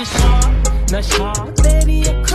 Nice car, nice car. Baby.